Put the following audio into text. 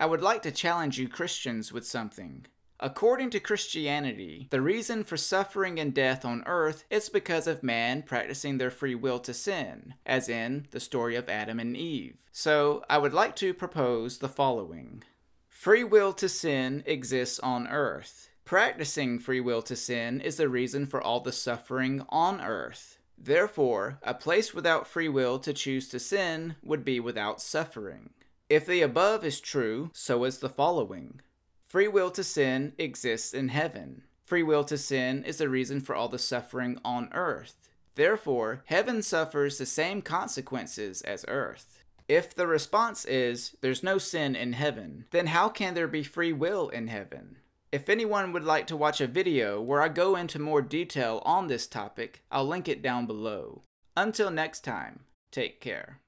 I would like to challenge you Christians with something. According to Christianity, the reason for suffering and death on earth is because of man practicing their free will to sin, as in the story of Adam and Eve. So, I would like to propose the following Free will to sin exists on earth. Practicing free will to sin is the reason for all the suffering on earth. Therefore, a place without free will to choose to sin would be without suffering. If the above is true, so is the following. Free will to sin exists in heaven. Free will to sin is the reason for all the suffering on earth. Therefore, heaven suffers the same consequences as earth. If the response is, there's no sin in heaven, then how can there be free will in heaven? If anyone would like to watch a video where I go into more detail on this topic, I'll link it down below. Until next time, take care.